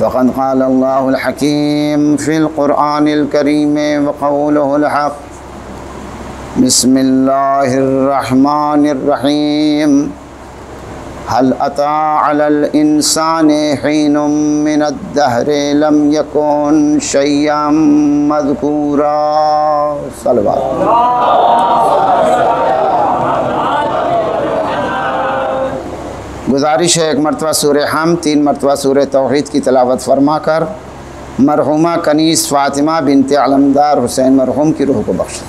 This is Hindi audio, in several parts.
फ़कद क़ाल हकीम फ़िलकुरानकरीम वक़लहक़ बसमीम हल अतासान मिनदहर लम यकून शैम मदकूरा सलवा गुजारिश है, एक मरतबा सूर हम, तीन मरतबा सूर तोहद की तलावत फरमा कर मरहुमा कनीस फ़ातिमा बिनते अलमदार हुसैन मरहूम की रूह को बख्श।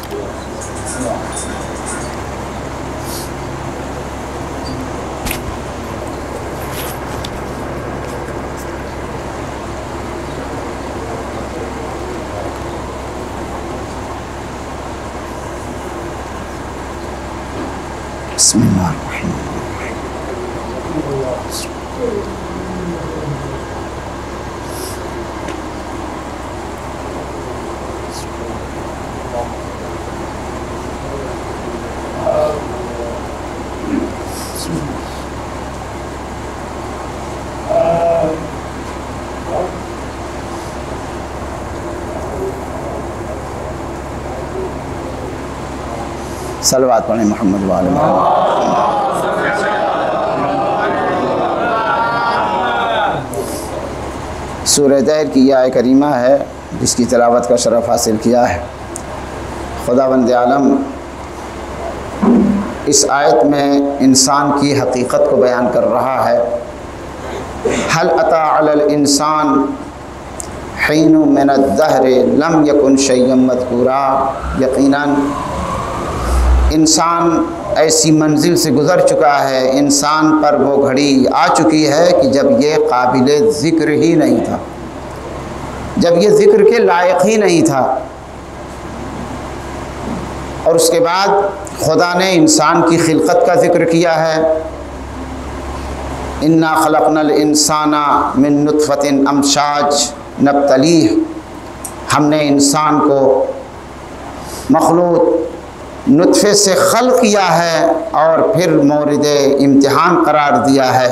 सलवात पढ़ें मोहम्मद वाले सूर दैर की यह करीमा है, जिसकी तलावत का शरफ हासिल किया है। खुदा बंद आलम, इस आयत में इंसान की हकीकत को बयान कर रहा है। हल अता इंसान हीन मिन दहर लम यकुन शैम मदकूरा यकीनन इंसान ऐसी मंजिल से गुज़र चुका है, इंसान पर वो घड़ी आ चुकी है कि जब ये काबिल ज़िक्र ही नहीं था, जब ये ज़िक्र के लायक ही नहीं था। और उसके बाद खुदा ने इंसान की खिलकत का ज़िक्र किया है। इन्ना खलकनल इंसाना मिन नुतफ़तिन अमशाज नबतलीह। हमने इंसान को मखलूत नुतफ़े से खल किया है और फिर मौरद इम्तहान करार दिया है।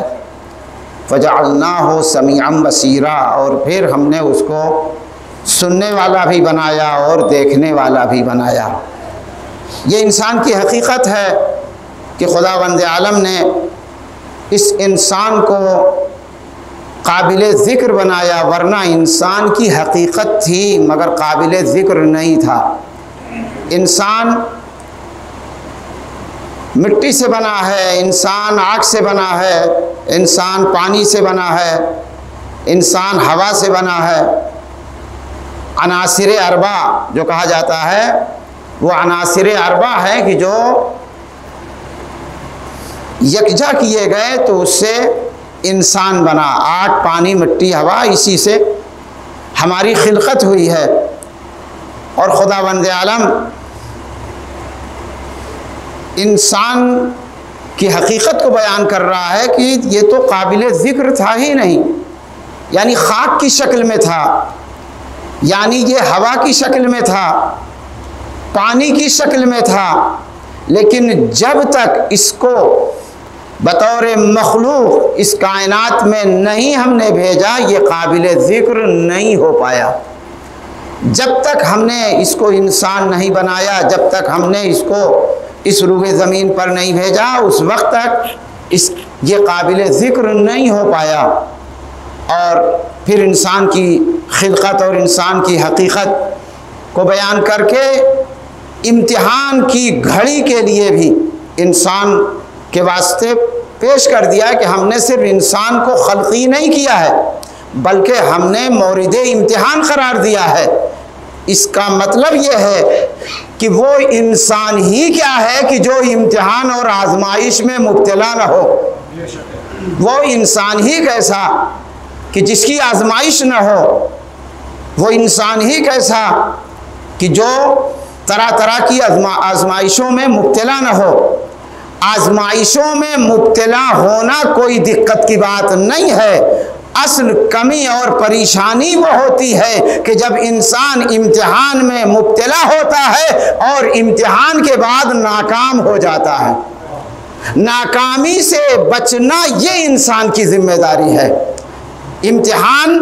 फजालना हो समीम बसीरा और फिर हमने उसको सुनने वाला भी बनाया और देखने वाला भी बनाया। ये इंसान की हकीकत है कि खुदा बंद आलम ने इस इंसान को काबिल ज़िक्र बनाया, वरना इंसान की हकीकत थी मगर काबिल ज़िक्र नहीं था। इंसान मिट्टी से बना है, इंसान आग से बना है, इंसान पानी से बना है, इंसान हवा से बना है। अनासिर अरबा जो कहा जाता है, वो अनासिर अरबा है कि जो यकजा किए गए तो उससे इंसान बना। आग, पानी, मिट्टी, हवा, इसी से हमारी खिलकत हुई है। और खुदा बंद आलम इंसान की हकीकत को बयान कर रहा है कि ये तो काबिल ज़िक्र था ही नहीं। यानी खाक की शक्ल में था, यानी ये हवा की शक्ल में था, पानी की शक्ल में था, लेकिन जब तक इसको बतौर मखलूक इस कायनात में नहीं हमने भेजा, ये काबिल ज़िक्र नहीं हो पाया। जब तक हमने इसको इंसान नहीं बनाया, जब तक हमने इसको इस रूह ज़मीन पर नहीं भेजा, उस वक्त तक इस, ये काबिल ज़िक्र नहीं हो पाया। और फिर इंसान की खिलकत और इंसान की हकीकत को बयान करके इम्तिहान की घड़ी के लिए भी इंसान के वास्ते पेश कर दिया कि हमने सिर्फ़ इंसान को खलकी नहीं किया है, बल्कि हमने मौरद इम्तिहान करार दिया है। इसका मतलब यह है कि वो इंसान ही क्या है कि जो इम्तिहान और आजमाइश में मुबतला न हो? वो इंसान ही कैसा कि जिसकी आजमाइश न हो? वो इंसान ही कैसा कि जो तरह तरह की आजमाइशों में मुबतला न हो? आजमाइशों में मुबतला होना कोई दिक्कत की बात नहीं है। असल कमी और परेशानी वो होती है कि जब इंसान इम्तिहान में मुबतला होता है और इम्तिहान के बाद नाकाम हो जाता है। नाकामी से बचना ये इंसान की ज़िम्मेदारी है। इम्तिहान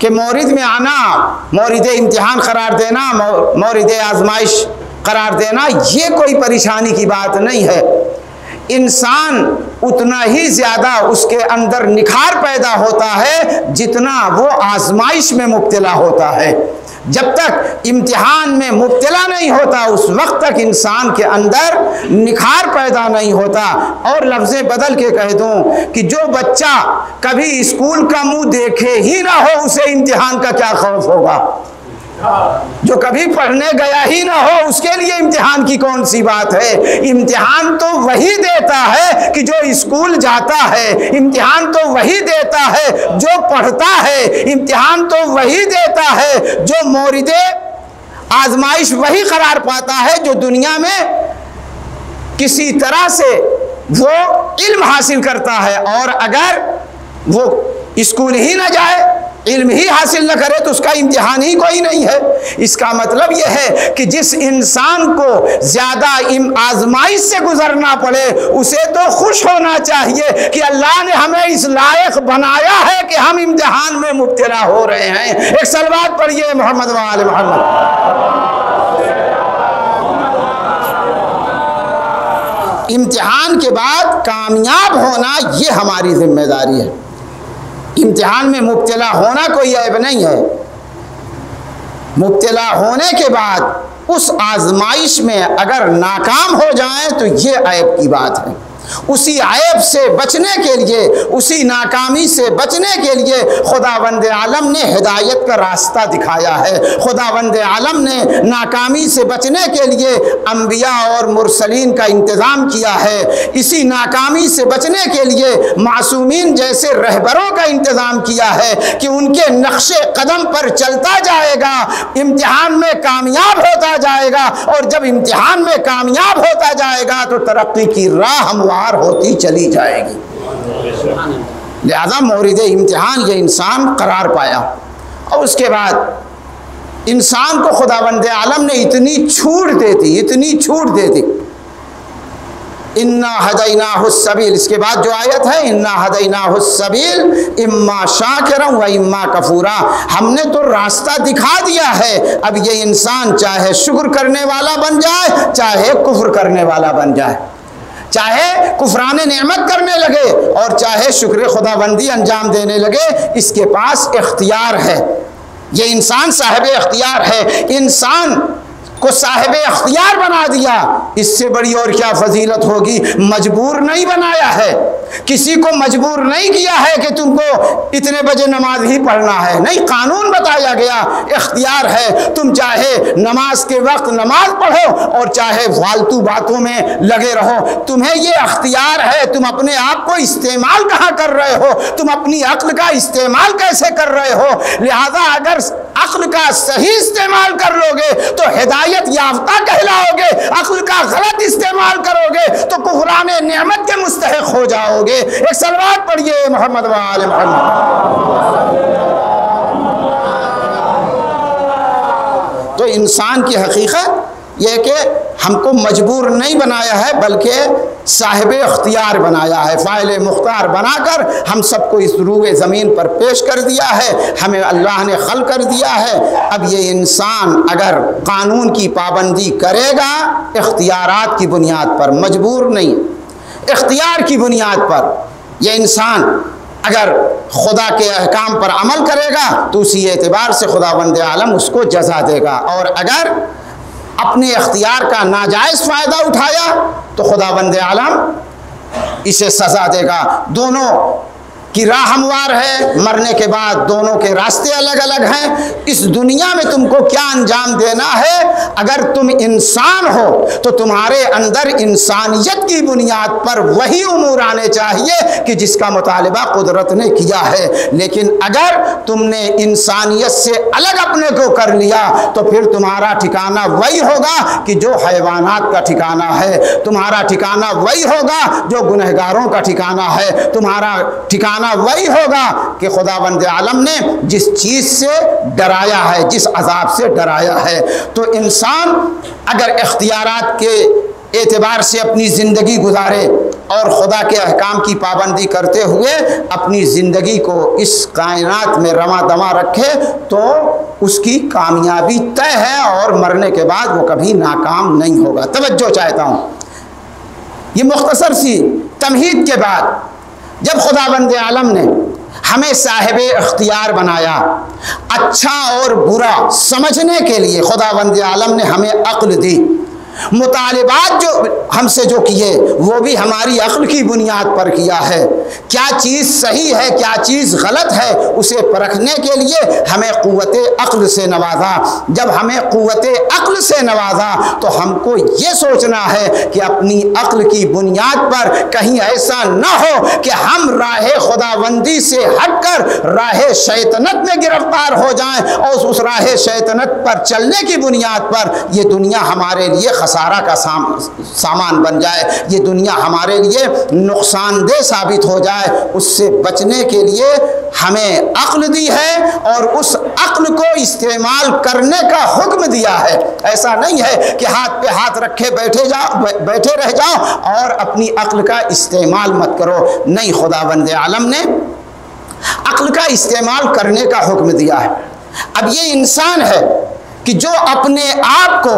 के मौरद में आना, मौरद इम्तिहान करार देना मौरद आजमाइश करार देना, ये कोई परेशानी की बात नहीं है। इंसान उतना ही ज़्यादा उसके अंदर निखार पैदा होता है जितना वो आजमाइश में मुबतला होता है। जब तक इम्तिहान में मुबतला नहीं होता, उस वक्त तक इंसान के अंदर निखार पैदा नहीं होता। और लफ्ज़ बदल के कह दूँ कि जो बच्चा कभी स्कूल का मुँह देखे ही ना हो, उसे इम्तिहान का क्या खौफ होगा? जो कभी पढ़ने गया ही ना हो, उसके लिए इम्तिहान की कौन सी बात है? इम्तिहान तो वही देता है कि जो स्कूल जाता है। इम्तिहान तो वही देता है जो पढ़ता है। इम्तिहान तो वही देता है जो मोरिदे आजमाइश वही करार पाता है जो दुनिया में किसी तरह से वो इल्म हासिल करता है। और अगर वो स्कूल ही ना जाए इल्म ही हासिल न करे तो उसका इम्तिहान ही कोई नहीं है। इसका मतलब यह है कि जिस इंसान को ज़्यादा आजमाइश से गुजरना पड़े, उसे तो खुश होना चाहिए कि अल्लाह ने हमें इस लायक बनाया है कि हम इम्तिहान में मुबतला हो रहे हैं। एक सलवात पढ़िए मोहम्मद वाल मोहम्मद। इम्तिहान के बाद कामयाब होना ये हमारी ज़िम्मेदारी है। इम्तिहान में मुबतला होना कोई ऐब नहीं है। मुबतला होने के बाद उस आजमाइश में अगर नाकाम हो जाए तो ये ऐब की बात है। उसी आयब से बचने के लिए, उसी नाकामी से बचने के लिए खुदा वंद आलम ने हिदायत का रास्ता दिखाया है। खुदा वंद आलम ने नाकामी से बचने के लिए अम्बिया और मुरसलीन का इंतज़ाम किया है। इसी नाकामी से बचने के लिए मासूमीन जैसे रहबरों का इंतज़ाम किया है कि उनके नक्श कदम पर चलता जाएगा, इम्तहान में कामयाब होता जाएगा और जब इम्तहान में कामयाब होता जाएगा तो तरक्की की राह हम पार होती चली जाएगी। लिहाजा मौरद इम्तहान ये इंसान करार पाया। और उसके बाद इंसान को खुदाबंद आलम ने इतनी छूट दे दी, इतनी छूट दे दी। इन्ना हदैना सबील, इसके बाद जो आयत है, इन्ना हदैना सबील, इम्मा शाकर व इम्मा कफूरा। हमने तो रास्ता दिखा दिया है, अब ये इंसान चाहे शुक्र करने वाला बन जाए, चाहे कुफ्र करने वाला बन जाए। चाहे कुफरान नमत करने लगे और चाहे शुक्र खुदाबंदी अंजाम देने लगे, इसके पास इख्तियार है। ये इंसान साहब इख्तियार है। इंसान को साहेब अख्तियार बना दिया। इससे बड़ी और क्या फजीलत होगी? मजबूर नहीं बनाया है। किसी को मजबूर नहीं किया है कि तुमको इतने बजे नमाज़ ही पढ़ना है। नहीं, कानून बताया गया इख्तियार है। तुम चाहे नमाज़ के वक्त नमाज़ पढ़ो और चाहे फालतू बातों में लगे रहो। तुम्हें ये अख्तियार है, तुम अपने आप को इस्तेमाल कहाँ कर रहे हो? तुम अपनी अक्ल का इस्तेमाल कैसे कर रहे हो? लिहाजा अगर अक्ल का सही इस्तेमाल कर लोगे तो हिदायत याफ्ता कहलाओगे, अक्ल का गलत इस्तेमाल करोगे तो कुहरान नियमत के मुस्तक हो जाओगे। एक सलवार पढ़िए, मोहम्मद वाल मोहम्मद। तो इंसान की हकीकत यह कि हमको मजबूर नहीं बनाया है, बल्कि साहिब अख्तियार बनाया है, फ़ाइल मुख्तार बनाकर हम सबको इस रूए ज़मीन पर पेश कर दिया है, हमें अल्लाह ने खल कर दिया है। अब ये इंसान अगर कानून की पाबंदी करेगा इख्तियार की बुनियाद पर, मजबूर नहीं। इख्तियार की बुनियाद पर यह इंसान अगर खुदा के अहकाम पर अमल करेगा तो उसी एतबार से खुदा बंद आलम उसको जजा देगा। और अगर अपने अख्तियार का नाजायज़ फ़ायदा उठाया तो खुदा बंद आलम इसे सज़ा देगा। दोनों कि राह हमवार है। मरने के बाद दोनों के रास्ते अलग अलग हैं। इस दुनिया में तुमको क्या अंजाम देना है? अगर तुम इंसान हो तो तुम्हारे अंदर इंसानियत की बुनियाद पर वही उमूर आने चाहिए कि जिसका मुतालबा कुदरत ने किया है। लेकिन अगर तुमने इंसानियत से अलग अपने को कर लिया तो फिर तुम्हारा ठिकाना वही होगा कि जो हैवानात का ठिकाना है। तुम्हारा ठिकाना वही होगा जो गुनहगारों का ठिकाना है। तुम्हारा ठिकाना ठिकाना वही होगा कि खुदा बंद आलम ने जिस चीज़ से डराया है, जिस अजाब से डराया है तो इंसान अगर इख्तियार के एतबार से अपनी ज़िंदगी गुजारे और खुदा के अहकाम की पाबंदी करते हुए अपनी ज़िंदगी को इस कायनात में रवा दवा रखे तो उसकी कामयाबी तय है और मरने के बाद वो कभी नाकाम नहीं होगा। तवज्जो चाहता हूँ। ये मुख्तसर सी तमहीद के बाद जब खुदा बंद आलम ने हमें साहिब अख्तियार बनाया अच्छा और बुरा समझने के लिए खुदा बंद आलम ने हमें अक्ल दी। मुतालबात जो हमसे जो किए, वो भी हमारी अक्ल की बुनियाद पर किया है। क्या चीज़ सही है, क्या चीज़ गलत है, उसे परखने के लिए हमें क़वत अक्ल से नवाजा। जब हमें क़वत अक्ल से नवाजा तो हमको ये सोचना है कि अपनी अक्ल की बुनियाद पर कहीं ऐसा न हो कि हम राह खुदाबंदी से हट कर राह शैतनत में गिरफ़्तार हो जाएँ और उस राह शैतनत पर चलने की बुनियाद पर ये दुनिया हमारे लिए खसारा का साम, सामान बन जाए ये दुनिया हमारे लिए नुकसानदेह साबित हो जाए उससे बचने के लिए हमें अक्ल दी है और उस अक्ल को इस्तेमाल करने का हुक्म दिया है। ऐसा नहीं है कि हाथ पे हाथ रखे बैठे जाओ बैठे रह जाओ और अपनी अक्ल का इस्तेमाल मत करो। नहीं खुदा बंद आलम ने अक्ल का इस्तेमाल करने का हुक्म दिया है। अब ये इंसान है कि जो अपने आप को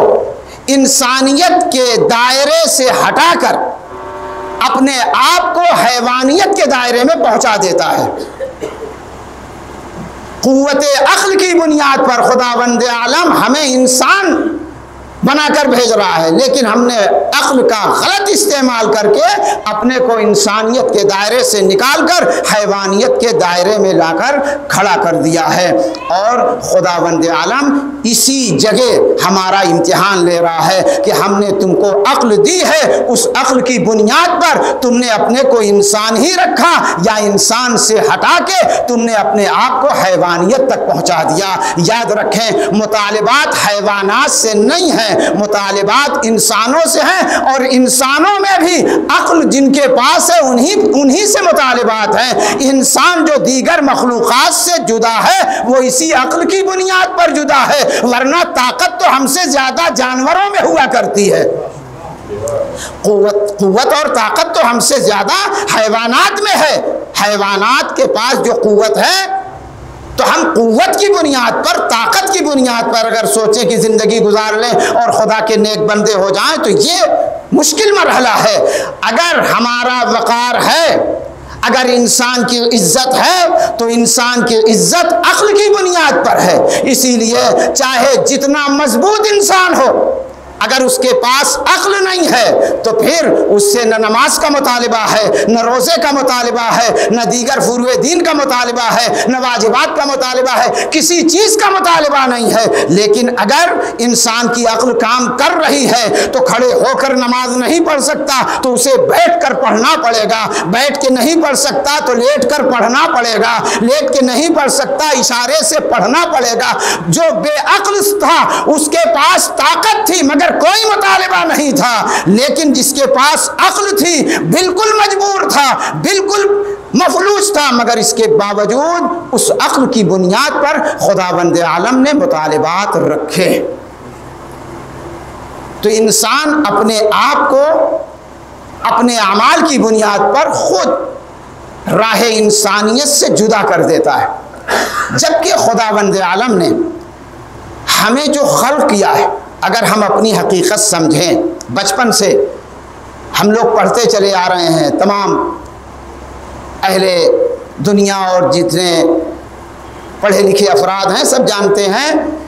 इंसानियत के दायरे से हटाकर अपने आप को हैवानियत के दायरे में पहुँचा देता है। कुत अखल की बुनियाद पर खुदा बंद आलम हमें इंसान बनाकर भेज रहा है। लेकिन हमने अक्ल का गलत इस्तेमाल करके अपने को इंसानियत के दायरे से निकालकर, हैवानियत के दायरे में लाकर खड़ा कर दिया है। और खुदा बंद आलम, इसी जगह हमारा इम्तिहान ले रहा है कि हमने तुमको अक्ल दी है। उस अक्ल की बुनियाद पर तुमने अपने को इंसान ही रखा या इंसान से हटा के तुमने अपने आप को हैवानियत तक पहुँचा दिया। याद रखें, मुतालबात हैवानात से नहीं है। मुतालबात इंसानों से हैं और इंसानों में भी अक्ल जिनके पास है, उन्हीं उन्हीं से मुतालबात हैं। इंसान जो दीगर मखलूक़ से जुदा है, वो इसी अक्ल की बुनियाद पर जुदा है, वरना ताकत तो हमसे ज़्यादा जानवरों में हुआ करती है। कुवत और ताकत तो हमसे ज़्यादा हैवानात में है। हैवानात के पास जो कुवत है तो हम कुत की बुनियाद पर, ताकत की बुनियाद पर अगर सोचें कि ज़िंदगी गुजार लें और खुदा के नेक बंदे हो जाएँ तो ये मुश्किल मरहला है। अगर हमारा वक़ार है, अगर इंसान की इज़्ज़त है तो इंसान की इज़्ज़त अक्ल की बुनियाद पर है। इसीलिए चाहे जितना मज़बूत इंसान हो अगर उसके पास अक्ल नहीं है तो फिर उससे न नमाज़ का मुतालबा है, न रोज़े का मुतालबा है, न दीगर फुरव दीन का मुतालबा है, न वाजिबात का मुतालबा है, किसी चीज़ का मुतालबा नहीं है। लेकिन अगर इंसान की अक्ल काम कर रही है तो खड़े होकर नमाज़ नहीं पढ़ सकता तो उसे बैठ कर पढ़ना पड़ेगा। बैठ के नहीं पढ़ सकता तो लेट कर पढ़ना पड़ेगा। लेट के नहीं पढ़ सकता, इशारे से पढ़ना पड़ेगा। जो बेअक्ल था, उसके पास ताकत थी, मगर बगैर कोई मुतालबा नहीं था, लेकिन जिसके पास अक्ल थी, बिल्कुल मजबूर था, बिल्कुल मफलूज था, मगर इसके बावजूद उस अक्ल की बुनियाद पर खुदा बंद आलम ने मुतालबात रखे। तो इंसान अपने आप को, अपने अमाल की बुनियाद पर खुद राह इंसानियत से जुदा कर देता है। जबकि खुदा बंद आलम ने हमें जो खल किया है अगर हम अपनी हकीकत समझें, बचपन से हम लोग पढ़ते चले आ रहे हैं, तमाम अहले दुनिया और जितने पढ़े लिखे अफराद हैं, सब जानते हैं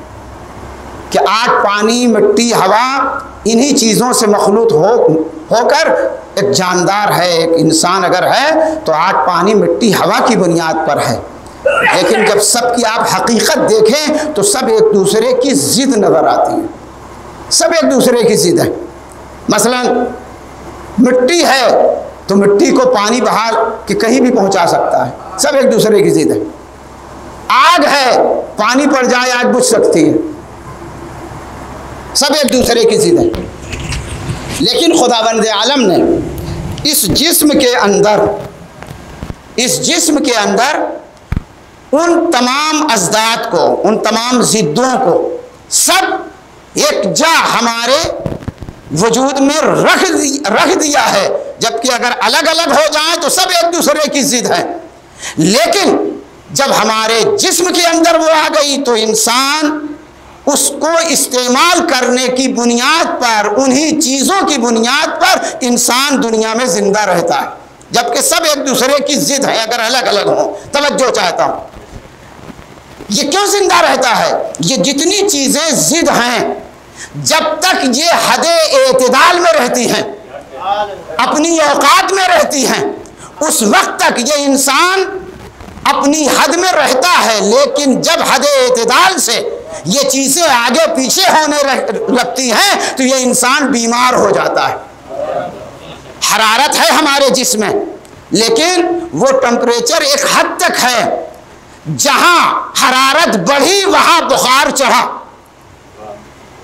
कि आग पानी, मिट्टी, हवा इन्हीं चीज़ों से मखलूत हो, होकर एक जानदार है, एक इंसान अगर है तो आग पानी, मिट्टी, हवा की बुनियाद पर है। लेकिन जब सब की आप हकीकत देखें तो सब एक दूसरे की ज़िद नज़र आती है। सब एक दूसरे की ज़िद है मसलन, मिट्टी है तो मिट्टी को पानी बहाल के कहीं भी पहुँचा सकता है। सब एक दूसरे की ज़िद है आग है, पानी पड़ जाए, आग बुझ सकती है। सब एक दूसरे की ज़िद है लेकिन खुदाबंद आलम ने इस जिस्म के अंदर, इस जिस्म के अंदर उन तमाम अजदाद को, उन तमाम ज़िद्दों को, सब एक जा हमारे वजूद में रख रख दिया है। जबकि अगर अलग अलग हो जाए तो सब एक दूसरे की ज़िद है। लेकिन जब हमारे जिस्म के अंदर वो आ गई तो इंसान उसको इस्तेमाल करने की बुनियाद पर, उन्हीं चीज़ों की बुनियाद पर इंसान दुनिया में ज़िंदा रहता है। जबकि सब एक दूसरे की ज़िद है, अगर अलग अलग हो। तवज्जो चाहता हूँ। ये क्यों ज़िंदा रहता है? ये जितनी चीज़ें ज़िद हैं, जब तक ये हद एतदाल में रहती हैं, अपनी औकात में रहती हैं, उस वक्त तक ये इंसान अपनी हद में रहता है, लेकिन जब हद एतदाल से ये चीज़ें आगे पीछे होने लगती हैं तो ये इंसान बीमार हो जाता है। हरारत है हमारे जिसमें लेकिन वो टेम्परेचर एक हद तक है। जहाँ हरारत बढ़ी, वहाँ बुखार चढ़ा।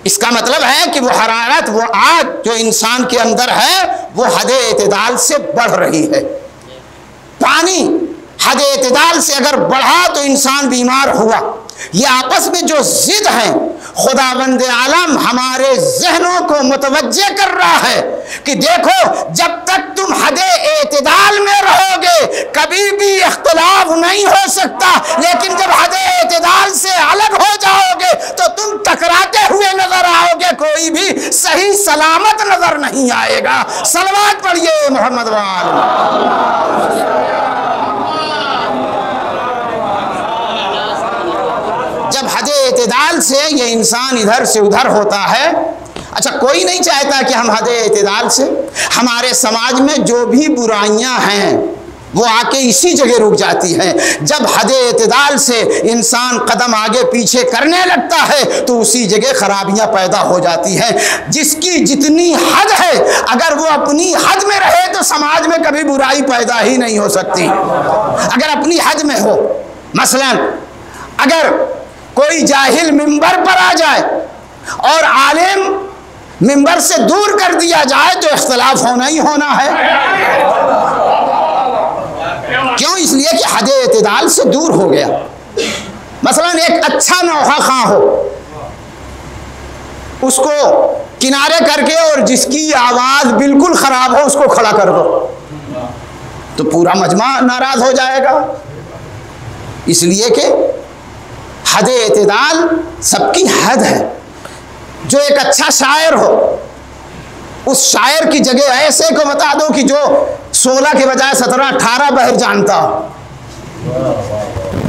इसका मतलब है कि वो हरारत, वो आग जो इंसान के अंदर है, वो हद एतदाल से बढ़ रही है। पानी हद एतदाल से अगर बढ़ा तो इंसान बीमार हुआ। ये आपस में जो जिद है खुदा बंद आलम हमारे जहनों को मुतवजह कर रहा है कि देखो, जब तक तुम हद एतदाल में रहोगे, कभी भी इख्तलाफ नहीं हो सकता। लेकिन जब हद एतदाल से अलग हो जाओगे तो तुम टकराते हुए नज़र आओगे, कोई भी सही सलामत नज़र नहीं आएगा। सलवात पढ़िए मोहम्मद वाल जब हद एतदाल से ये इंसान इधर से उधर होता है। अच्छा कोई नहीं चाहता कि हम हद एतदाल से। हमारे समाज में जो भी बुराइयाँ हैं, वो आके इसी जगह रुक जाती हैं। जब हद एतदाल से इंसान कदम आगे पीछे करने लगता है तो उसी जगह खराबियाँ पैदा हो जाती हैं। जिसकी जितनी हद है, अगर वो अपनी हद में रहे तो समाज में कभी बुराई पैदा ही नहीं हो सकती। अगर अपनी हद में हो, मसलन, अगर कोई जाहिल मिंबर पर आ जाए और आलिम मिंबर से दूर कर दिया जाए तो इख्तलाफ होना ही होना है। क्यों? इसलिए कि हद एतदाल से दूर हो गया। मसलन एक अच्छा नौखा खां हो, उसको किनारे करके और जिसकी आवाज़ बिल्कुल ख़राब हो, उसको खड़ा कर दो। तो पूरा मजमा नाराज़ हो जाएगा। इसलिए कि हद एतदाल सबकी हद है। जो एक अच्छा शायर हो, उस शायर की जगह ऐसे को बता दो कि जो सोलह के बजाय सत्रह, अठारह बहर जानता हो।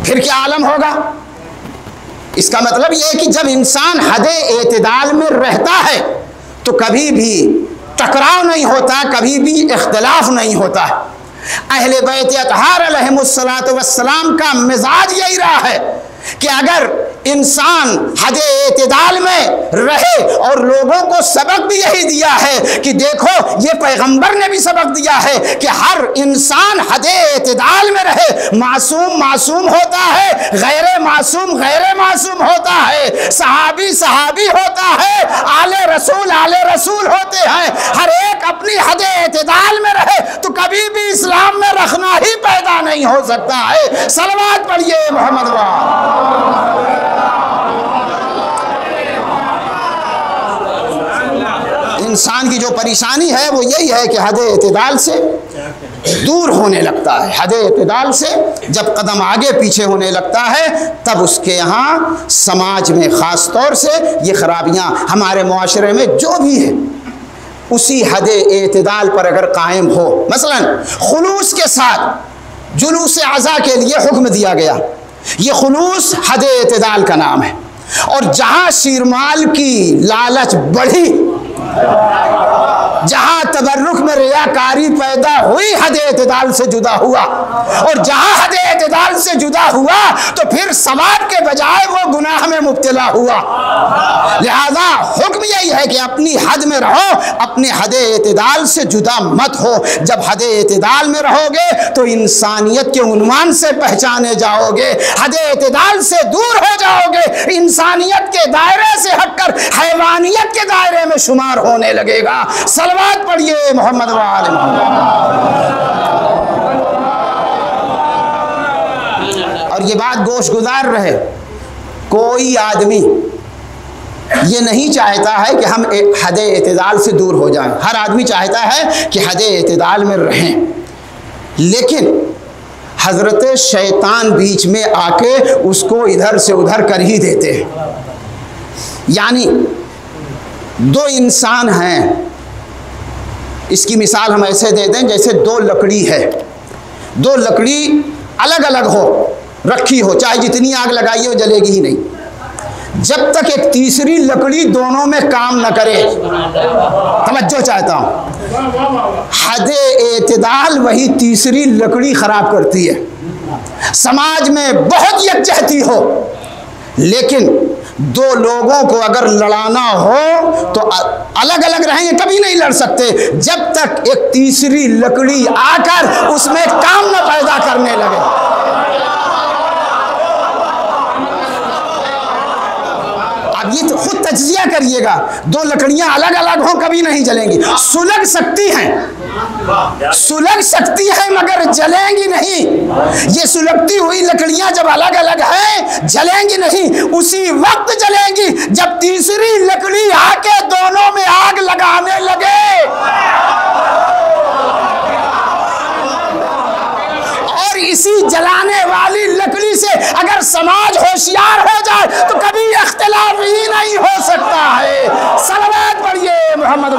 फिर क्या आलम होगा? इसका मतलब यह है कि जब इंसान हद एतदाल में रहता है तो कभी भी टकराव नहीं होता, कभी भी इख्तलाफ नहीं होता। अहले बैत अतहार का मिजाज यही रहा है कि अगर इंसान हद एतदाल में रहे और लोगों को सबक भी यही दिया है कि देखो, ये पैगंबर ने भी सबक दिया है कि हर इंसान हद एतदाल में रहे। मासूम मासूम होता है, गैर मासूम गैर मासूम होता है, सहाबी सहाबी होता है, आले रसूल आले रसूल होते हैं। हर एक अपनी हद एतदाल में रहे तो कभी भी इस्लाम में रखना ही पैदा नहीं हो सकता है। सलवात पढ़िए, मोहम्मद इंसान की जो परेशानी है, वो यही है कि हद एतदाल से दूर होने लगता है। हद एतदाल से जब कदम आगे पीछे होने लगता है, तब उसके यहाँ समाज में ख़ास तौर से ये खराबियाँ हमारे माशरे में जो भी है, उसी हद एतदाल पर अगर कायम हो। मसलन, खलूस के साथ जुलूस अज़ा के लिए हुक्म दिया गया। ये खलूस हद इतदाल का नाम है। और जहाँ शीरमाल की लालच बढ़ी, जहाँ तबर्रुक में रियाकारी पैदा हुई हद एतदाल से जुदा हुआ। और जहाँ हद एतदाल से जुदा हुआ तो फिर समाज के बजाय वो गुनाह में मुब्तला हुआ। लिहाजा हुक्म यही है कि अपनी हद में रहो, अपने हद एतदाल से जुदा मत हो। जब हद एतदाल में रहोगे तो इंसानियत के उन्वान से पहचाने जाओगे हद एतदाल से दूर हो जाओगे, इंसानियत के दायरे से हटकर हैवानियत के दायरे में शुमार होने लगेगा। सलवात पढ़िए मोहम्मद वाले और ये बात गोश गुजार रहे, कोई आदमी ये नहीं चाहता है कि हम हद अतदाल से दूर हो जाएँ। हर आदमी चाहता है कि हद अतदाल में रहें। लेकिन हज़रत शैतान बीच में आके उसको इधर से उधर कर ही देते हैं। यानी दो इंसान हैं इसकी मिसाल हम ऐसे दे दें जैसे दो लकड़ी है। दो लकड़ी अलग अलग हो, रखी हो, चाहे जितनी आग लगाई हो, जलेगी ही नहीं। जब तक एक तीसरी लकड़ी दोनों में काम न करे। तवज्जो चाहता हूँ। हद एतदाल वही तीसरी लकड़ी खराब करती है। समाज में बहुत यकजहती हो, लेकिन दो लोगों को अगर लड़ाना हो तो अलग अलग रहेंगे, कभी नहीं लड़ सकते। जब तक एक तीसरी लकड़ी आकर उसमें काम न पैदा करने लगे। अब ये तो खुद तजिया करिएगा। दो लकड़ियाँ अलग अलग हों, कभी नहीं जलेंगी। सुलग सकती हैं। सुलग सकती है, मगर जलेंगी नहीं। ये सुलगती हुई लकड़ियाँ जब अलग अलग हैं, जलेंगी नहीं। उसी वक्त जलेंगी, जब तीसरी लकड़ी आके दोनों में आग लगाने लगे। और इसी जलाने वाली लकड़ी से अगर समाज होशियार हो जाए तो कभी अख्तिलाफ ही नहीं हो सकता है। सलवात पढ़िए मोहम्मद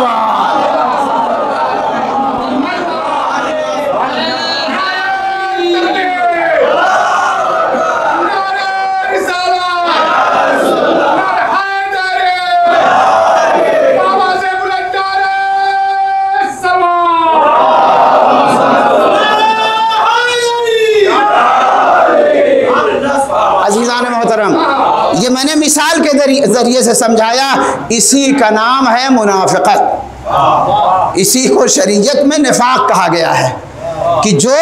अजीज़ान मोहतरम ये मैंने मिसाल ज़रिए से समझाया, इसी का नाम है मुनाफ़त इसी को शरीयत में निफाक कहा गया है कि जो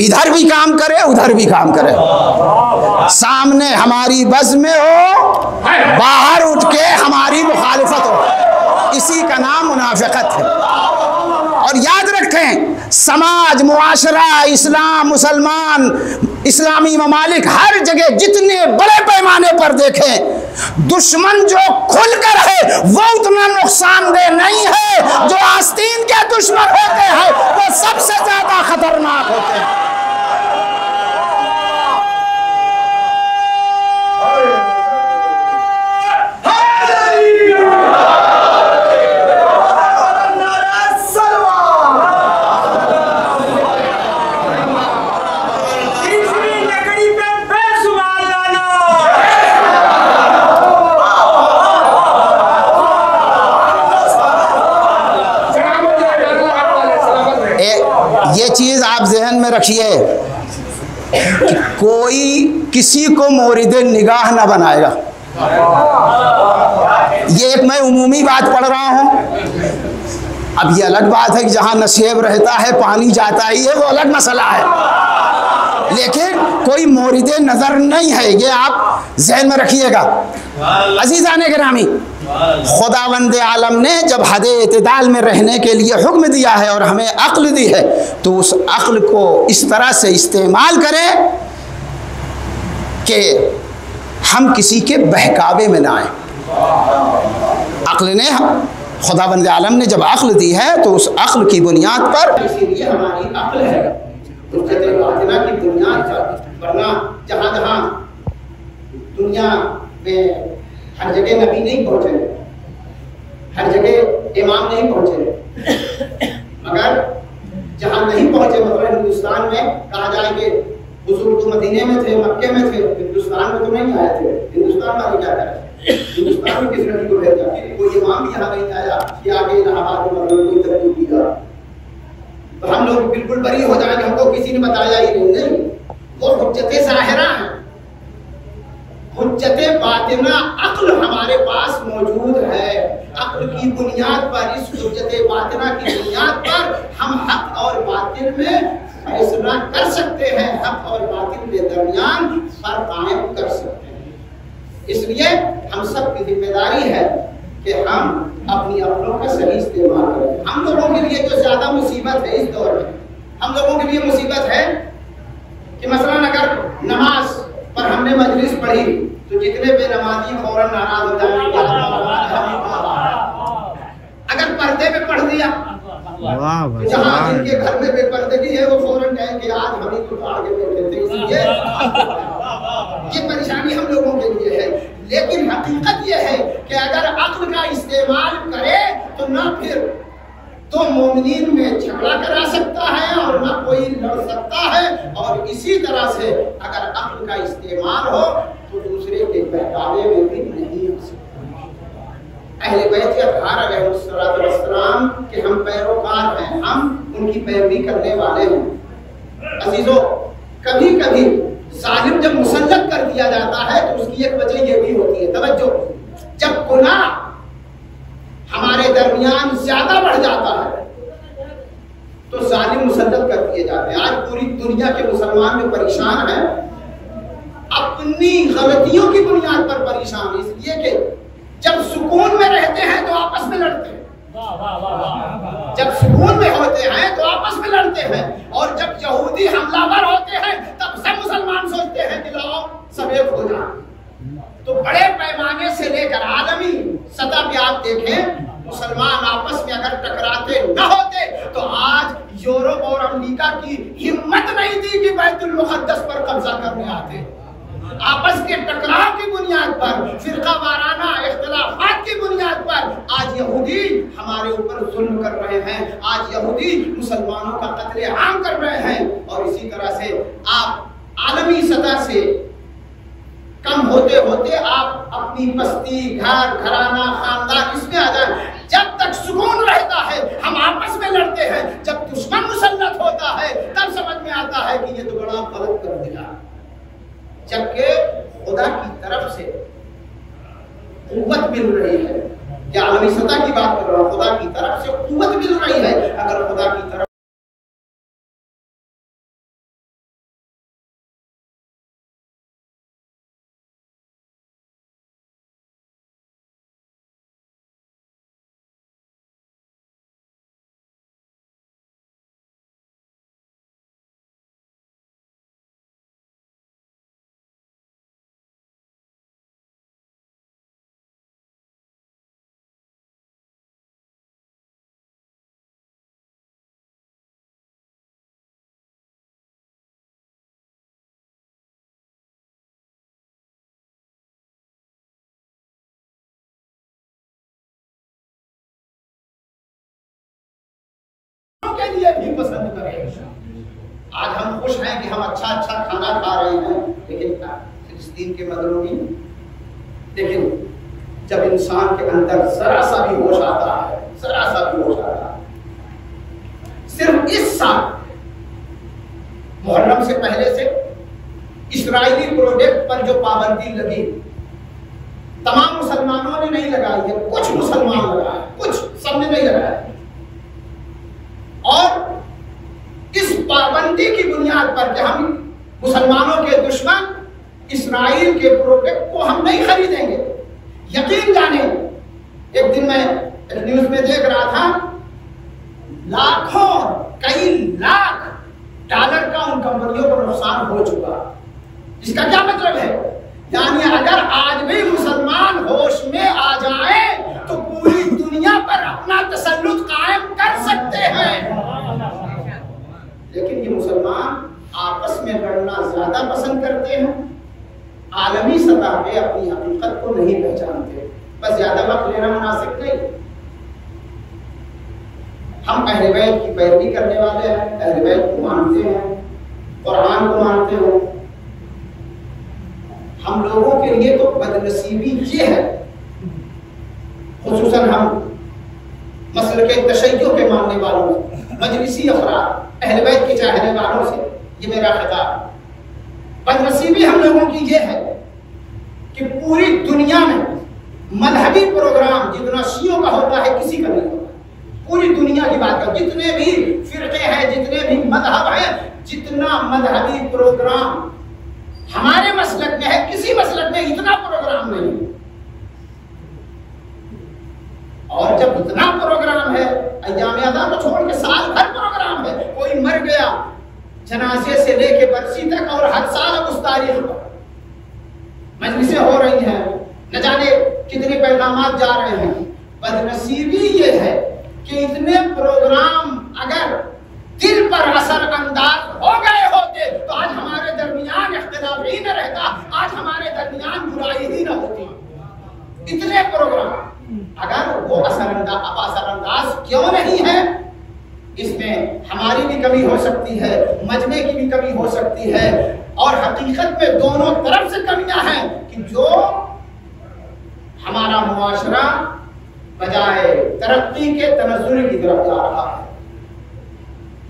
इधर भी काम करे, उधर भी काम करे। सामने हमारी बस में हो, बाहर उठ के हमारी मुखालफत हो। इसी का नाम मुनाफिकत है। और याद रखें, समाज, मुआशरा, इस्लाम, मुसलमान, इस्लामी ममालिक हर जगह जितने बड़े पैमाने पर देखें दुश्मन जो खुलकर है, वो उतना नुकसानदेह नहीं है। जो आस्तीन के दुश्मन होते हैं, वो सबसे ज़्यादा खतरनाक होते हैं। में रखिए कि कोई किसी को मोरिद निगाह ना बनाएगा। ये एक मैं उमूमी बात पढ़ रहा हूँ। अब ये अलग बात है कि जहाँ नसीब रहता है, पानी जाता है है, वो अलग मसला है। लेकिन कोई मोरिद नज़र नहीं है। ये आप जहन में रखिएगा। अज़ीज़ अजीज़ान ग्रामी, खुदावंद आलम ने जब हद अतदाल में रहने के लिए हुक्म दिया है और हमें अक्ल दी है तो उस अक्ल को इस तरह से इस्तेमाल करें कि हम किसी के बहकावे में ना आए। अक्ल ने खुदाबंद आलम ने जब अक्ल दी है तो उस अक्ल की बुनियाद पर इसीलिए हमारी अक्ल है। की बुनियाद वरना जहाँ जहाँ दुनिया में हर जगह नबी नहीं पहुँचे, हर जगह इमाम नहीं पहुँचे, मगर जहाँ नहीं पहुँचे मतलब हिंदुस्तान में कहा जाए कि बुज़ुर्ग तो मदीने में थे, मक्के में थे, हिंदुस्तान में तो नहीं आए थे। हिंदुस्तान वाले क्या करें? हिंदुस्तान में किस नबी को भेजा? कोई इमाम यहाँ नहीं आया कि आगे इलाहाबाद में मतलब कोई तरक्की किया तो हम लोग बिल्कुल बरी हो जाएँगे। हमको किसी ने बताया ही नहीं। वो हुज्जत ज़ाहिरा है। हुज्जत बातिना अक्ल हमारे पास मौजूद है। अक्ल की बुनियाद पर, इस हुज्जत बातिना की बुनियाद पर हम हक और बातिल में फैसला कर सकते हैं। हक और बातिल के दरमियान फ़र्क कायम कर सकते हैं। इसलिए हम सब की ज़िम्मेदारी है कि हम अपनी अपनों का सही इस्तेमाल करें। हम लोगों के लिए जो ज़्यादा मुसीबत है इस दौर में हम लोगों के लिए मुसीबत है कि मसलन अगर नमाज़ पर हमने मजलिस पढ़ी तो जितने बेनमाजी फ़ौरन नाराज़ हो जाएँगे। अगर पर्दे में पढ़ दिया जहाँ जिनके घर में बेपर्दगी है वो फ़ौरन कहेंगे आज हम ही तो आगे बैठे थे इसलिए ये परेशानी हम लोगों के लिए है। लेकिन हकीकत ये है कि अगर अक्ल का इस्तेमाल करे तो ना फिर तो मोमिनीन में झगड़ा करा सकता है और ना कोई लड़ सकता है। और इसी तरह से अगर अक्ल का इस्तेमाल हो तो दूसरे के बहकावे में भी नहीं आ सकता। अहले बैत के हम पैरोकार हैं, हम उनकी पैरवी करने वाले हैं। अजीजों कभी कभी जालिम जब मुसलत कर दिया जाता है तो उसकी एक वजह यह भी होती है, तवज्जो। जब गुना हमारे दरमियान ज़्यादा बढ़ जाता है तो जालिम मुसल्लत कर दिए जाते हैं। आज पूरी दुनिया के मुसलमान में परेशान है। अपनी गलतियों की बुनियाद पर परेशान इसलिए कि जब सुकून में रहते हैं तो आपस में लड़ते हैं। जब सुकून में होते हैं तो आपस में लड़ते हैं। और जब यहूदी हमलावर होते हैं, तब सब मुसलमान सोचते हैं कि लाओ, सब एक हो जाए। तो बड़े पैमाने से लेकर आलमी सतह पे आप देखें, मुसलमान आपस में अगर टकराते न होते तो आज यूरोप और अमेरिका की हिम्मत नहीं थी कि बैतुल मुकद्दस पर कब्जा करने आते। आपस के टकराव की बुनियाद पर, फिरका वाराना, इख्तलाफात की बुनियाद पर, आज यहूदी हमारे ऊपर जुल्म कर रहे हैं। आज यहूदी मुसलमानों का कत्ले आम कर रहे हैं। और इसी तरह से आप आलमी सतह से कम होते होते आप अपनी बस्ती, घर, घराना, खानदान, इसमें आ जाए। जब तक सुकून रहता है, हम आपस में लड़ते हैं। जब दुश्मन मुसल्लत होता है, तब समझ में आता है कि ये तो बड़ा गलत कर दिया। जबकि खुदा की तरफ़ से कुवत मिल रही है। क्या आलमी सतह की बात कर रहा हूँ? खुदा की तरफ़ से कुत मिल रही है। अगर खुदा की तरफ़ लिए भी पसंद करें आज हम खुश हैं कि हम अच्छा अच्छा खाना खा रहे हैं। लेकिन फिलिस्तीन के मजलूमी लेकिन जब इंसान के अंदर जरा सा भी होश आता है जरा सा भी होश आता है, सिर्फ़ इस साल मुहर्रम से पहले से इसराइली प्रोजेक्ट पर जो पाबंदी लगी, तमाम मुसलमानों ने नहीं लगाई है, कुछ मुसलमान लगाए, कुछ सबने नहीं लगाया। और इस पाबंदी की बुनियाद पर कि हम मुसलमानों के दुश्मन, इसराइल के प्रोडक्ट को हम नहीं खरीदेंगे। यकीन जाने, एक दिन मैं न्यूज़ में देख रहा था, लाखों, कई लाख डॉलर का उन कंपनियों को नुकसान हो चुका। इसका क्या मतलब है? यानी अगर आज भी मुसलमान होश में आ जाए पर अपना तसल्लुत कायम कर सकते हैं। लेकिन ये मुसलमान आपस में लड़ना ज़्यादा पसंद करते हैं। आलमी सतह पे अपनी हकीकत को नहीं पहचानते। बस ज़्यादा वक्त लेना मुनासिब नहीं। हम अहल बैत की पैरवी करने वाले हैं, अहल बैत को मानते हैं, कुरान को मानते हैं। हम लोगों के लिए तो बदनसीबी ये है। खसूसन हम मसल के तशैयों के मानने वालों से मजलिसी अफराद, अहल बैत के चाहने वालों से, ये मेरा खिताब। बदनसीबी हम लोगों की ये है कि पूरी दुनिया में मजहबी प्रोग्राम जितना शियों का होता है, किसी का नहीं होता। पूरी दुनिया की बात कर, जितने भी फिरके हैं, जितने भी मज़हब हैं, जितना मजहबी प्रोग्राम हमारे मसलक में है, किसी मसलक में इतना प्रोग्राम नहीं है। और जब इतना प्रोग्राम है, अयाम को छोड़ के साल भर प्रोग्राम है, कोई मर गया, जनाजे से लेके बरसी तक और हर साल उस तारीख पर मजलिसें हो रही हैं, न जाने कितने पैगाम जा रहे हैं। बदनसीबी ये है कि इतने प्रोग्राम अगर दिल पर असर अंदाज हो गए होते तो आज हमारे दरमियान इख्तलाफ ही न रहता, आज हमारे दरमियान बुराई ही न होती। इतने प्रोग्राम अगर वो असरअंदाज अब असरअंदाज क्यों नहीं है? इसमें हमारी भी कमी हो सकती है, मजमे की भी कमी हो सकती है, और हकीकत में दोनों तरफ़ से कमियाँ हैं कि जो हमारा मुआशरा बजाय तरक्की के तनजुल की तरफ़ जा रहा है।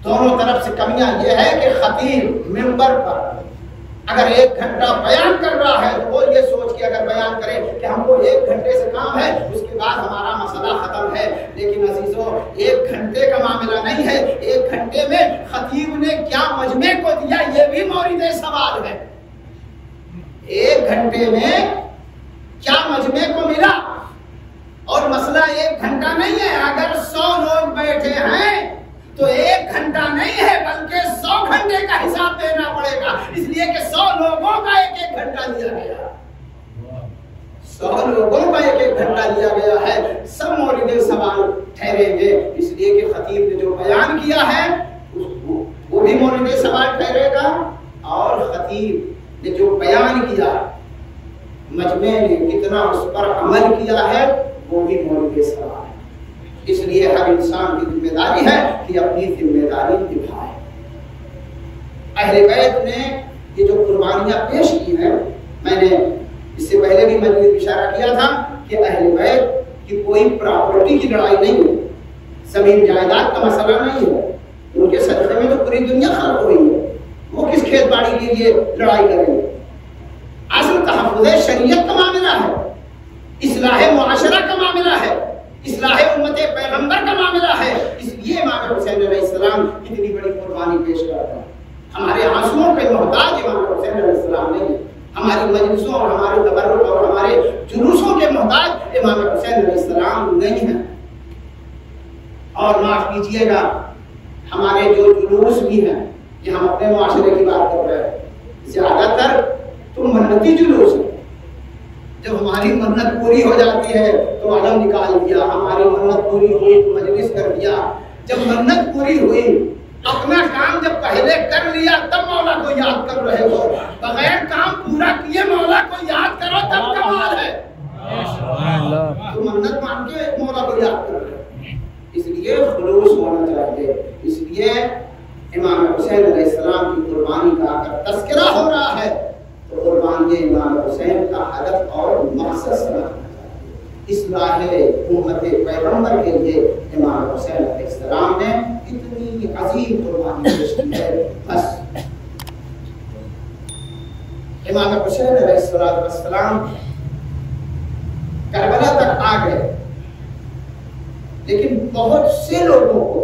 दोनों तरफ़ से कमियाँ यह है कि खतीब मेंबर पर अगर एक घंटा बयान कर रहा है तो वो ये सोच के अगर बयान करे कि हमको एक घंटे से काम है, उसके बाद हमारा मसला खत्म है। लेकिन अजीजों, एक घंटे का मामला नहीं है। एक घंटे में खतीब ने क्या मजमे को दिया, ये भी मौलिद सवाल है। एक घंटे में क्या मजमे को मिला? और मसला एक घंटा नहीं है, अगर सौ लोग बैठे हैं तो एक घंटा नहीं है, बल्कि सौ घंटे का हिसाब देना पड़ेगा। इसलिए कि लोगों का एक एक घंटा दिया गया। सौ लोगों का एक एक घंटा दिया गया है। सब मौलिक सवाल ठहरेंगे। इसलिए कि खतीब ने जो बयान किया है वो भी मौलिक सवाल ठहरेगा। और खतीब ने जो बयान किया, मजमे ने कितना उस पर अमल किया है, वो भी मौलिक सवाल है। इसलिए हर इंसान की ज़िम्मेदारी है कि अपनी ज़िम्मेदारी निभाए। अहले बैत ने ये जो कुर्बानियाँ पेश की हैं, मैंने इससे पहले भी मैंने इशारा किया था कि अहले बैत की कोई प्रॉपर्टी की लड़ाई नहीं है। ज़मीन जायदाद का मसला नहीं है। उनके सदक़े में तो पूरी दुनिया खर्च हुई है। वो किस खेत बाड़ी के लिए लड़ाई करेंगे असल तहफुज शरीयत का मामला है। इसलाह मुआशरा का मामला है। इसलाह उम्मत पैगंबर का मामला है। इसलिए इमाम हुसैन इतनी बड़ी कुर्बानी पेश करते हैं। हमारे आंसुओं के मोहताज इमाम हुसैन अलैहिस्सलाम नहीं हमारी मजलिसों और हमारे तबर्रुक और हमारे जुलूसों के मोहताज इमाम हुसैन अलैहिस्सलाम नहीं है। और माफ़ कीजिएगा, हमारे जो जुलूस भी हैं, ये हम अपने मुआशरे की बात कर रहे हैं। ज़्यादातर तो मन्नती जुलूस है। जब हमारी मन्नत पूरी हो जाती है तो अलम निकाल दिया, हमारी मन्नत पूरी हुई तो मजलिस कर दिया। जब मन्नत पूरी हुई अपना काम जब पहले कर लिया तब मौला को याद कर रहे हो। बगैर काम पूरा किए मौला को याद करो तब कमाल है। तो मन्नत मान के मौला को याद कर इसलिए खुलूस होना चाहिए। इसलिए इमाम हुसैन की कुर्बानी का अगर तस्करा हो रहा है तो कुर्बान इमाम हुसैन का हदफ और मकसद समझना इसलाह उम्मत पैगंबर के लिए इमाम हुसैन अलैहिस्सलाम ने इतनी अजीम कुर्बानी पेश की है बस इमाम हुसैन अलैहिस्सलाम करबला तक आ गए। लेकिन बहुत से लोगों को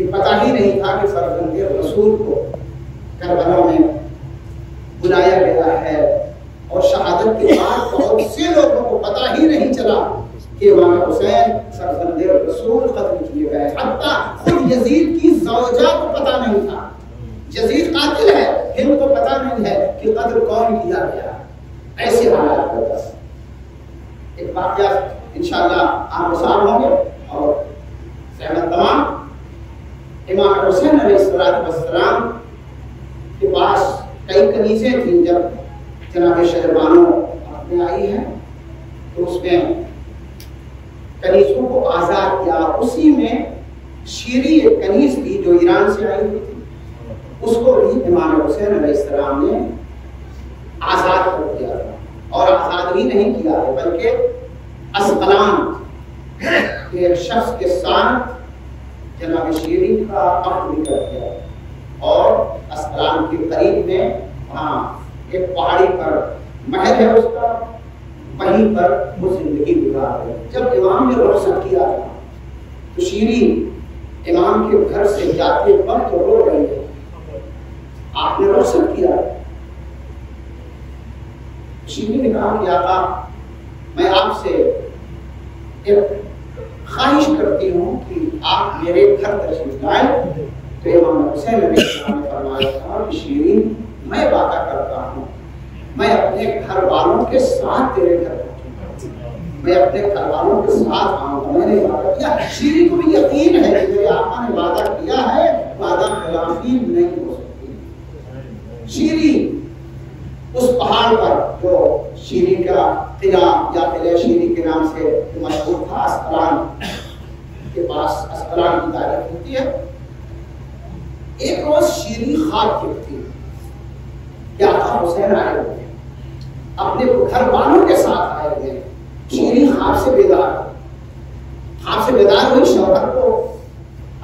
ये पता ही नहीं था कि फरजंद रसूल को करबला में बुलाया गया है। और शहादत के बाद बहुत से लोगों को पता ही नहीं चला कि इमाम हुसैन सरफंद रसूल कत्ल किए गए। हत्ता खुद यजीद की जौजा को पता नहीं था। यजीद कातिल है फिर तो पता नहीं है कि कत्ल कौन किया गया। ऐसे हालात है बस। एक वाक्य इंशाल्लाह आप साल होंगे और सहमत तमाम, इमाम हुसैन अलैहिस्सलाम के पास कई कनीजें थी जब जनाब शहरबानो अपने आई है तो उसमें कनीजों को आज़ाद किया। उसी में शीरी एक कनीज थी जो ईरान से आई हुई थी। उसको भी इमाम हुसैन अलैहिस्सलाम ने आज़ाद कर दिया और आज़ाद ही नहीं किया है, बल्कि अस्कलान के एक शख्स के साथ जनाब शीरी का अक्ट भी कर दिया। और अस्कलान के करीब में वहाँ एक पहाड़ी पर महल है उसका। वहीं पर वो ज़िंदगी गुजार रहे जब इमाम ने रोशन किया तो शीरी इमाम के घर से जाते वक्त रो रही है आपने रोशन किया? शीरी ने कहा कि आका मैं आपसे एक ख्वाहिश करती हूँ कि आप मेरे घर तशरीफ़ लाए तो इमाम हुसैन ने फरमाया था कि शीरी, मैं वादा करता हूँ मैं अपने घर वालों के साथ तेरे घर मैं अपने घर वालों के साथ आऊँगा। मैंने वादा किया, शीरी को भी यकीन है कि मेरे ने वादा किया है, वादा खिलाफी नहीं हो सकती। शीरी, उस पहाड़ पर जो शीरी का किला या के नाम से मशहूर था के पास अस्कलान की तारीफ़ होती है। एक रोज शीरी थी क्या था हुसैन आए हुए अपने घर वालों के साथ आए हुए शीरी खाब से बेदार खाब से बेदार हुई शौहर को।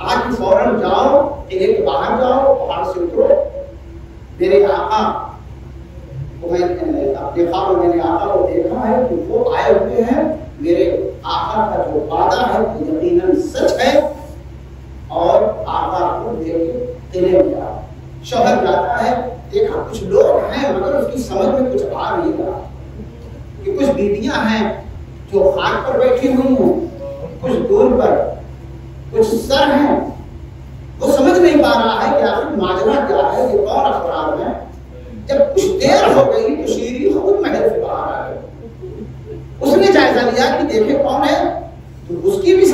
आज फ़ौरन जाओ के बाहर जाओ पहाड़ से उतरो। मेरे आका को में मैंने आका को देखा है कि वो आए हुए हैं। मेरे आका का जो वादा है वो सच है, और आका को देख में जाओ शौहर जाता है देखा, कुछ लोग हैं, मगर उसकी समझ में कुछ आ रहा। कि कुछ बीबियाँ हैं जो खाट पर बैठी हुई हैं, कुछ दूर पर, कुछ सर हैं। वो समझ नहीं पा रहा है कि आखिर माजरा क्या है, ये कौन अफराद है? जब कुछ देर हो गई तो शीरी खुद महल से बाहर आ गए उसने जायजा लिया कि देखे कौन है? तो उसकी भी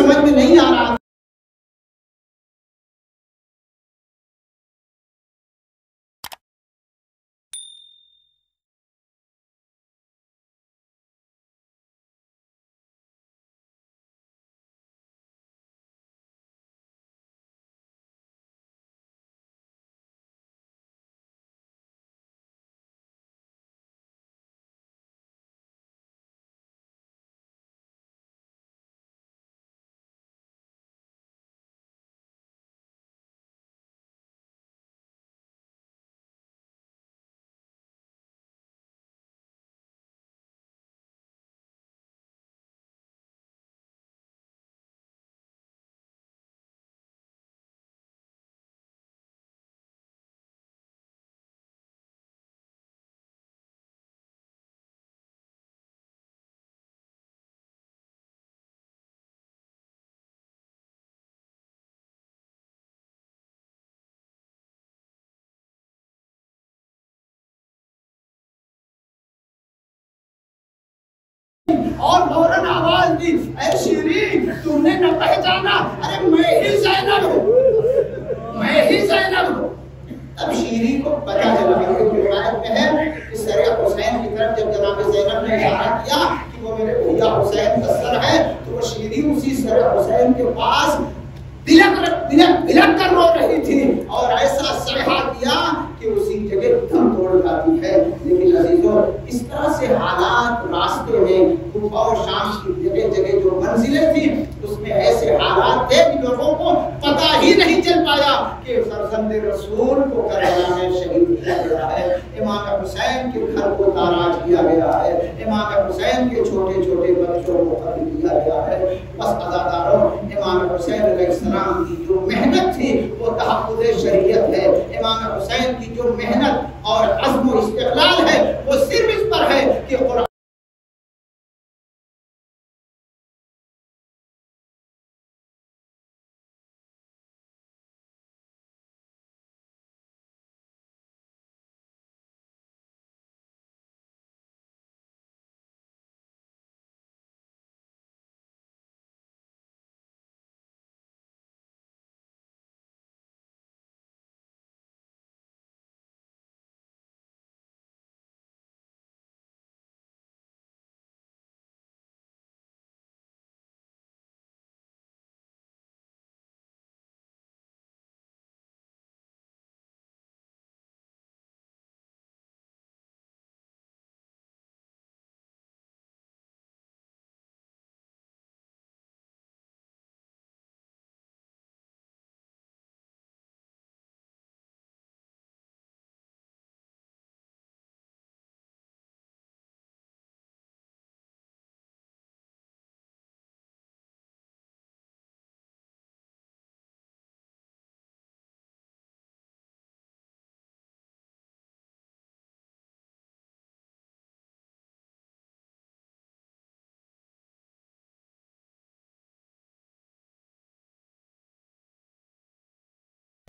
और फ़ौरन आवाज़ दी अरे